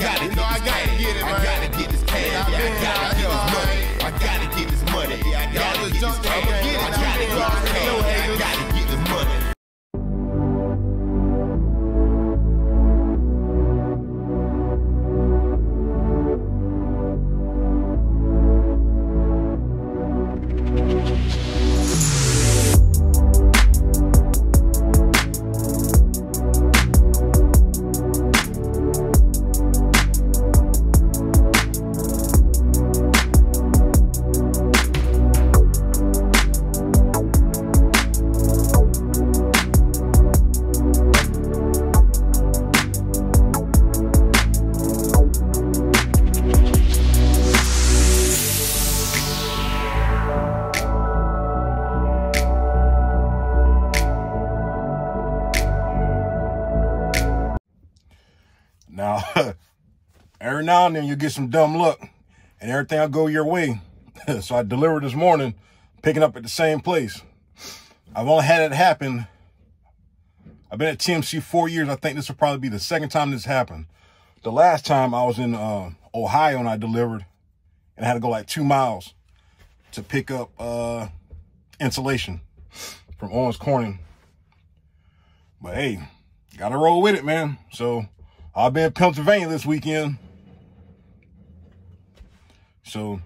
gotta You Now, every now and then you get some dumb luck and everything will go your way. so I delivered this morning, picking up at the same place. I've only had it happen. I've been at TMC four years. I think this will probably be the second time this happened. The last time I was in uh, Ohio and I delivered and I had to go like two miles to pick up uh, insulation from Owens Corning. But hey, gotta roll with it, man. So I'll be in Pennsylvania this weekend. So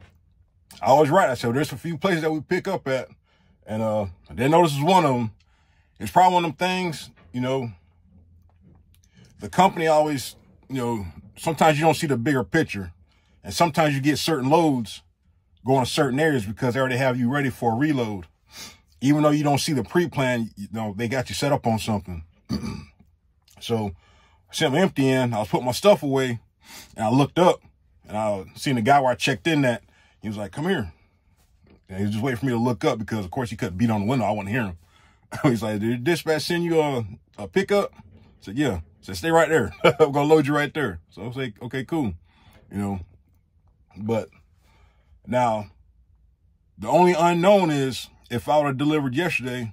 I was right. I said there's a few places that we pick up at, and uh, I didn't know this was one of them. It's probably one of them things, you know. The company always, you know, sometimes you don't see the bigger picture, and sometimes you get certain loads going to certain areas because they already have you ready for a reload. Even though you don't see the pre-plan, you know, they got you set up on something. so sent empty in. I was putting my stuff away and I looked up and I seen the guy where I checked in that. He was like, come here. And he was just waiting for me to look up because of course he couldn't beat on the window. I wouldn't hear him. He's like, did dispatch send you a, a pickup? I said, yeah. I said, stay right there. I'm going to load you right there. So I was like, okay, cool. You know, but now the only unknown is if I would have delivered yesterday,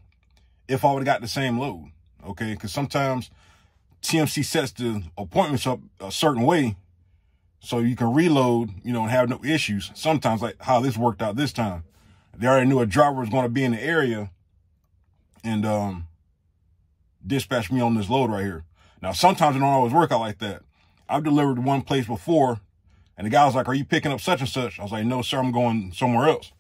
if I would have got the same load. Okay. Cause sometimes TMC sets the appointments up a certain way so you can reload, you know, and have no issues. Sometimes like how this worked out this time. They already knew a driver was going to be in the area and, um, dispatched me on this load right here. Now, sometimes it don't always work out like that. I've delivered one place before and the guy was like, are you picking up such and such? I was like, no, sir, I'm going somewhere else.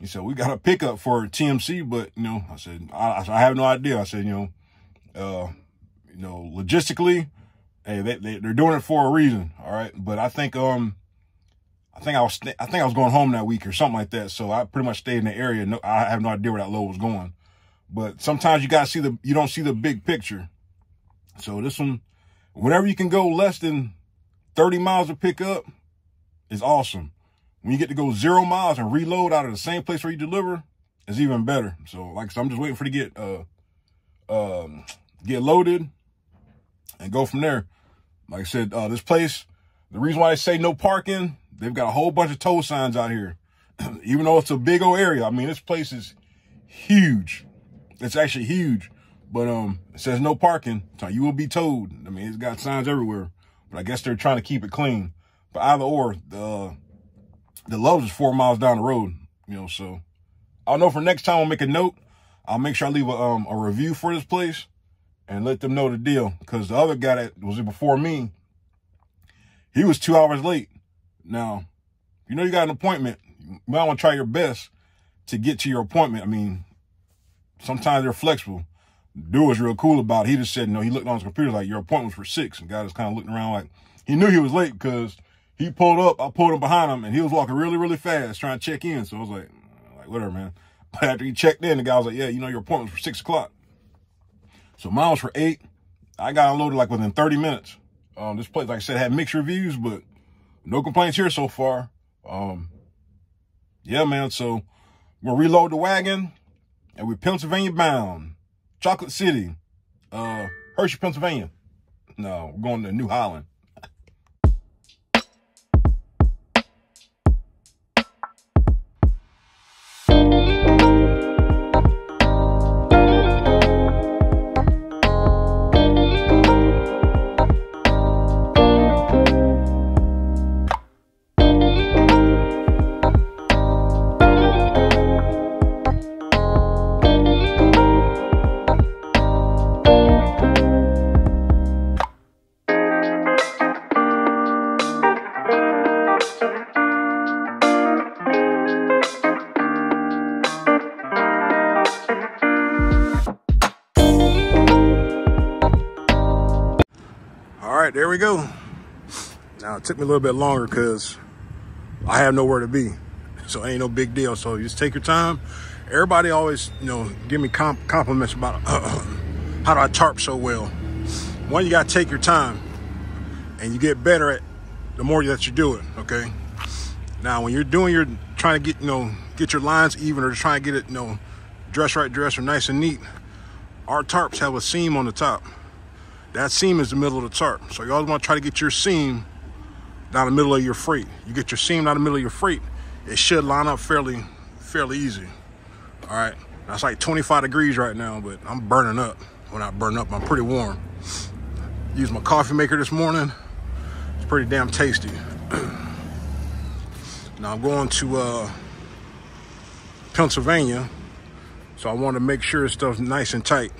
He said, we got a pickup for TMC, but you know, I said, I, I have no idea. I said, you know, uh, you know, logistically, hey, they, they, they're doing it for a reason. All right. But I think, um, I think I was, I think I was going home that week or something like that. So I pretty much stayed in the area. No, I have no idea where that load was going, but sometimes you got to see the, you don't see the big picture. So this one, whenever you can go less than 30 miles to pick up is awesome. When you get to go zero miles and reload out of the same place where you deliver, it's even better. So like said, I'm just waiting for to get, uh, um, get loaded and go from there. Like I said, uh, this place, the reason why they say no parking, they've got a whole bunch of tow signs out here. Even though it's a big old area. I mean, this place is huge. It's actually huge. But um, it says no parking. So you will be towed. I mean, it's got signs everywhere. But I guess they're trying to keep it clean. But either or, the the Love's is four miles down the road. You know, so I'll know for next time I'll make a note. I'll make sure I leave a um a review for this place and let them know the deal. Because the other guy that was before me, he was two hours late. Now, you know you got an appointment. You might want to try your best to get to your appointment. I mean, sometimes they're flexible. Dude was real cool about it. He just said, no, he looked on his computer like your appointment was for six. And guy was kind of looking around like he knew he was late because he pulled up. I pulled him behind him and he was walking really, really fast trying to check in. So I was like, like whatever, man. But after he checked in, the guy was like, yeah, you know, your appointment was for six o'clock. So miles for eight. I got unloaded like within 30 minutes. Um, this place, like I said, had mixed reviews, but no complaints here so far. Um, yeah, man. So we're gonna reload the wagon and we're Pennsylvania bound. Chocolate City, uh, Hershey, Pennsylvania. No, we're going to New Holland. Right, there we go. Now it took me a little bit longer because I have nowhere to be. So ain't no big deal. So just take your time. Everybody always, you know, give me comp compliments about uh, how do I tarp so well. One, you got to take your time and you get better at the more that you do it, okay? Now, when you're doing your, trying to get, you know, get your lines even or trying to get it, you know, dress right, dress or nice and neat, our tarps have a seam on the top. That seam is the middle of the tarp. So you always want to try to get your seam down the middle of your freight. You get your seam down the middle of your freight, it should line up fairly, fairly easy. All right, that's like 25 degrees right now, but I'm burning up. When I burn up, I'm pretty warm. Used my coffee maker this morning. It's pretty damn tasty. now I'm going to uh, Pennsylvania, so I want to make sure stuff's nice and tight.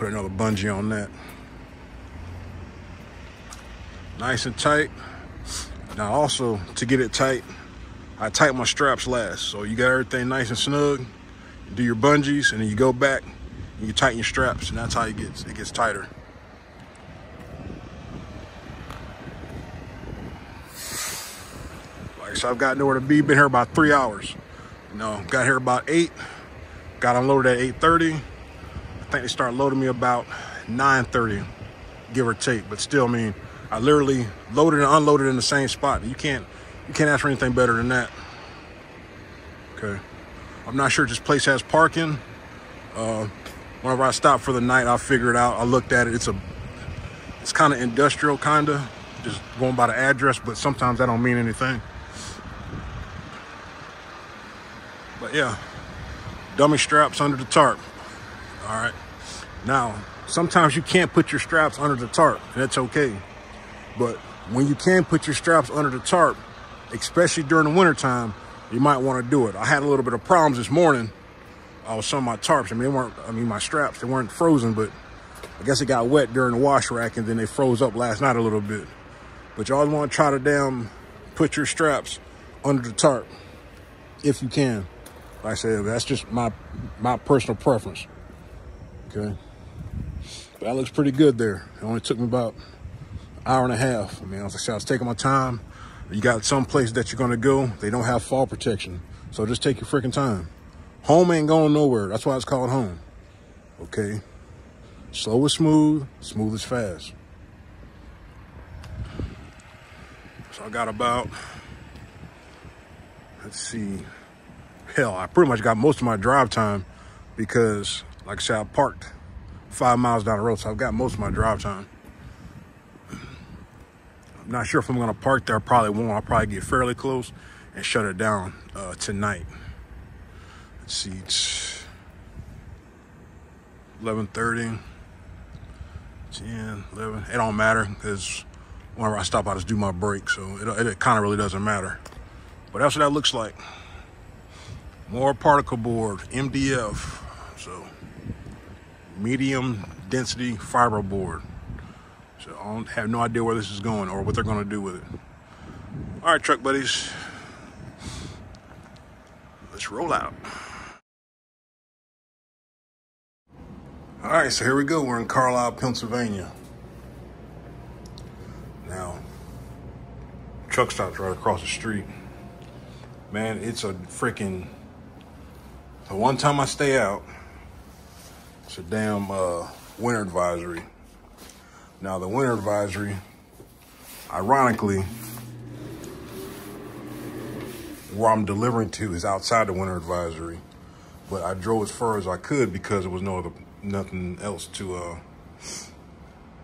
Put another bungee on that. Nice and tight. Now also, to get it tight, I tighten my straps last. So you got everything nice and snug. You do your bungees, and then you go back and you tighten your straps, and that's how it gets, it gets tighter. Like so I've got nowhere to be, been here about three hours. You know, got here about eight, got unloaded at 8.30. I think they started loading me about 9.30, give or take. But still, I mean, I literally loaded and unloaded in the same spot. You can't, you can't ask for anything better than that. Okay. I'm not sure if this place has parking. Uh, whenever I stop for the night, I'll figure it out. I looked at it. It's a, it's kind of industrial, kind of, just going by the address, but sometimes that don't mean anything. But yeah, dummy straps under the tarp. All right. Now, sometimes you can't put your straps under the tarp. And that's okay. But when you can put your straps under the tarp, especially during the wintertime, you might want to do it. I had a little bit of problems this morning I was some of my tarps. I mean, they weren't, I mean, my straps, they weren't frozen, but I guess it got wet during the wash rack and then they froze up last night a little bit. But always want to try to damn put your straps under the tarp if you can. Like I said, that's just my my personal preference. Okay. That looks pretty good there. It only took me about an hour and a half. I mean, as I said, I was taking my time. You got some places that you're gonna go, they don't have fall protection. So just take your freaking time. Home ain't going nowhere. That's why it's called home. Okay. Slow is smooth, smooth is fast. So I got about, let's see, hell, I pretty much got most of my drive time because, like I said, I parked five miles down the road, so I've got most of my drive time. I'm not sure if I'm gonna park there. I probably won't. I'll probably get fairly close and shut it down uh, tonight. Let's see, it's 11:30, 10, 11. It don't matter because whenever I stop, I just do my break, so it, it kind of really doesn't matter. But that's what that looks like. More particle board, MDF. Medium density fiber board. So I don't have no idea where this is going or what they're going to do with it. All right, truck buddies. Let's roll out. All right, so here we go. We're in Carlisle, Pennsylvania. Now, truck stop's right across the street. Man, it's a freaking. The one time I stay out, it's a damn uh, winter advisory. Now, the winter advisory, ironically, where I'm delivering to is outside the winter advisory. But I drove as far as I could because there was no other, nothing else to. Uh,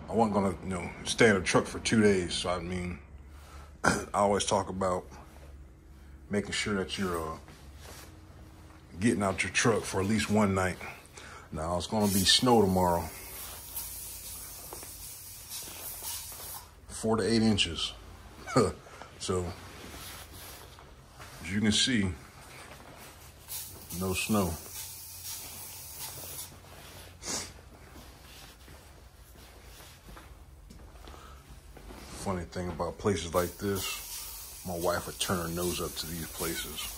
I wasn't gonna, you know, stay in a truck for two days. So I mean, I always talk about making sure that you're uh, getting out your truck for at least one night. Now it's gonna be snow tomorrow. Four to eight inches. so as you can see, no snow. Funny thing about places like this, My wife would turn her nose up to these places.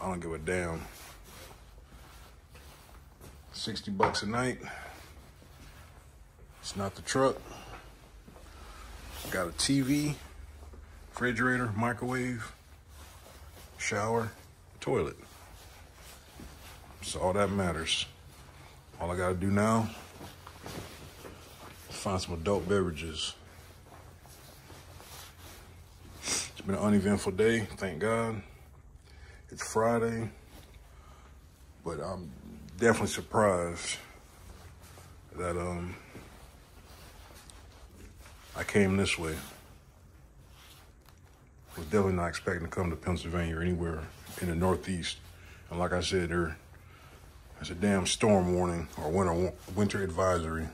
I don't give a damn. 60 bucks a night. It's not the truck. Got a TV, refrigerator, microwave, shower, toilet. That's all that matters. All I gotta do now is find some adult beverages. It's been an uneventful day, thank God. It's Friday, but I'm definitely surprised that um I came this way. Was definitely not expecting to come to Pennsylvania or anywhere in the Northeast. And like I said, there there's a damn storm warning or winter winter advisory.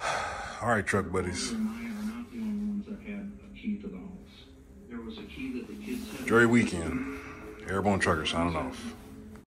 All right, truck buddies. and I are not the only ones that had a key to the house. There was a key that the kids had. Dre weekend. Airborne trucker signing off.